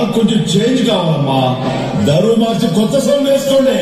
నాకు కొంచెం చేంజ్ కావాలమ్మా. దరువు మార్చి కొత్త సౌండ్ వేసుకోండి.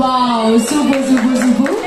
Wow, super, super, super.